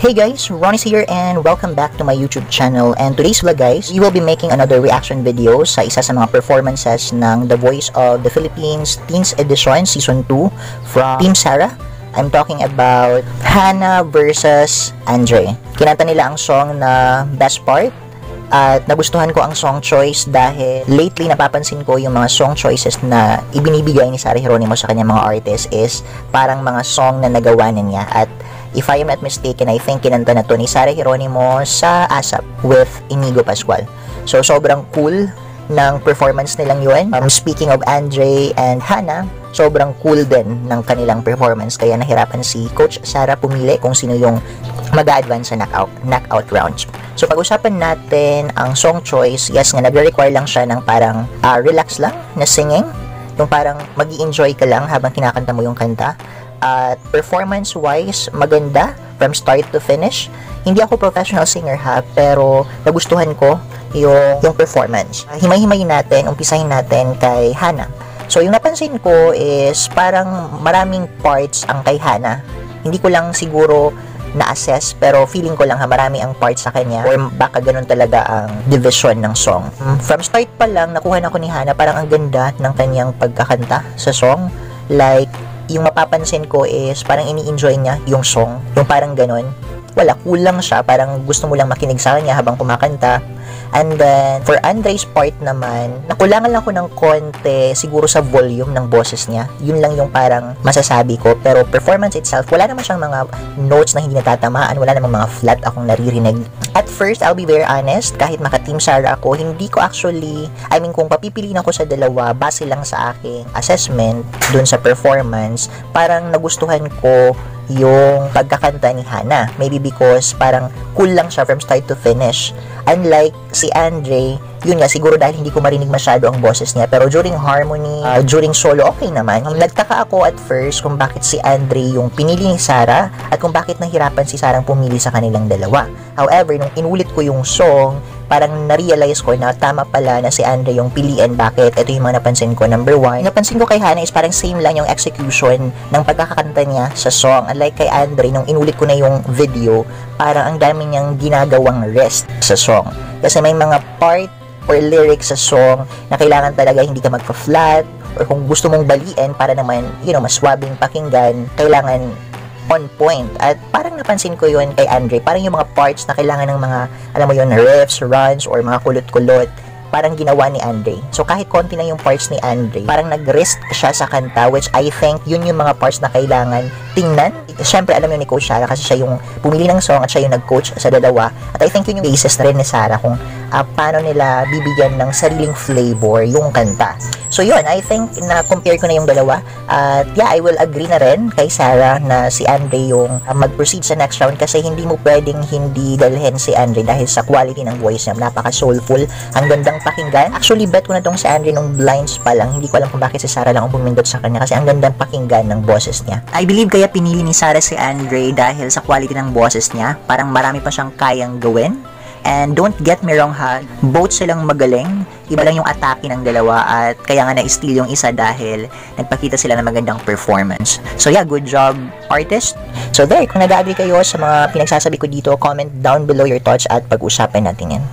Hey guys, Ronnie's here and welcome back to my YouTube channel and today's vlog guys, we will be making another reaction video sa isa sa mga performances ng The Voice of the Philippines Teens Edition Season 2 from Team Sarah. I'm talking about Hannah versus Andre. Kinanta nila ang song na Best Part at nagustuhan ko ang song choice dahil lately napapansin ko yung mga song choices na ibinibigay ni Sarah Geronimo sa kanyang mga artists is parang mga song na nagawa na niya at if I am not mistaken I think kinanta na to ni Sarah Geronimo sa ASAP with Inigo Pascual so sobrang cool ng performance nilang yun um, speaking of Andre and Hannah sobrang cool din ng kanilang performance kaya nahirapan si Coach Sarah pumili kung sino yung mag-advance sa knockout, knockout rounds. So pag-usapan natin ang song choice, yes nga, nagre-require lang siya ng parang uh, relax lang na singing. Yung parang mag enjoy ka lang habang kinakanta mo yung kanta. At performance-wise, maganda from start to finish. Hindi ako professional singer ha, pero nagustuhan ko yung, yung performance. Himay-himayin natin, umpisahin natin kay Hana. So yung napansin ko is parang maraming parts ang kay Hana. Hindi ko lang siguro na-assess pero feeling ko lang ha marami ang parts sa kanya or baka ganun talaga ang division ng song. From start pa lang nakuha na ko ni Hana parang ang ganda ng kanyang pagkakanta sa song. Like yung mapapansin ko is parang ini-enjoy niya yung song, yung parang ganun. Wala, kulang siya, parang gusto mo lang makinig sa kanya habang kumakanta. And then, for Andre's part naman, nakulangan lang ko ng konti siguro sa volume ng boses niya. Yun lang yung parang masasabi ko. Pero performance itself, wala naman siyang mga notes na hindi natatamaan. Wala namang mga flat akong naririnig. At first, I'll be very honest, kahit maka-team Sarah ako, hindi ko actually, I mean, kung papipiliin ako sa dalawa, base lang sa aking assessment dun sa performance, parang nagustuhan ko yung pagkakanta ni Hana. Maybe because parang cool lang siya from start to finish. Unlike si Andre, yun nga, siguro dahil hindi ko marinig masyado ang boses niya. Pero during harmony, uh, during solo, okay naman. Nagtaka ako at first kung bakit si Andre yung pinili ni Sarah at kung bakit nahirapan si Sarah pumili sa kanilang dalawa. However, nung inulit ko yung song, parang na-realize ko na tama pala na si Andre yung piliin bakit. Ito yung mga napansin ko. Number one, napansin ko kay Hannah is parang same lang yung execution ng pagkakakanta niya sa song. Unlike kay Andre, nung inulit ko na yung video, parang ang dami niyang ginagawang rest sa song. Kasi may mga part or lyrics sa song na kailangan talaga hindi ka magpa-flat or kung gusto mong baliin para naman, you know, maswabing pakinggan, kailangan on point. At parang napansin ko yun kay Andre, parang yung mga parts na kailangan ng mga, alam mo yun, riffs, runs, or mga kulot-kulot, parang ginawa ni Andre. So kahit konti na yung parts ni Andre, parang nag-rest siya sa kanta which I think yun yung mga parts na kailangan tingnan. Siyempre alam yun ni Coach Sarah kasi siya yung pumili ng song at siya yung nag-coach sa dalawa. At I think yun yung basis na rin ni Sarah kung uh, paano nila bibigyan ng sariling flavor yung kanta. So yun, I think na compare ko na yung dalawa. At uh, yeah, I will agree na rin kay Sarah na si Andre yung uh, mag-proceed sa next round kasi hindi mo pwedeng hindi dalhin si Andre dahil sa quality ng voice niya. Napaka-soulful. Ang gandang pakinggan. Actually, bet ko na tong si Andre nung blinds pa lang. Hindi ko alam kung bakit si Sarah lang ang bumindot sa kanya kasi ang gandang pakinggan ng boses niya. I believe kaya pinili ni Sarah si Andre dahil sa quality ng boses niya. Parang marami pa siyang kayang gawin And don't get me wrong ha, both silang magaling. Iba lang yung atake ng dalawa at kaya nga na-steal yung isa dahil nagpakita sila ng magandang performance. So yeah, good job artist. So there, kung nag-agree kayo sa mga pinagsasabi ko dito, comment down below your thoughts at pag-usapan natin yan.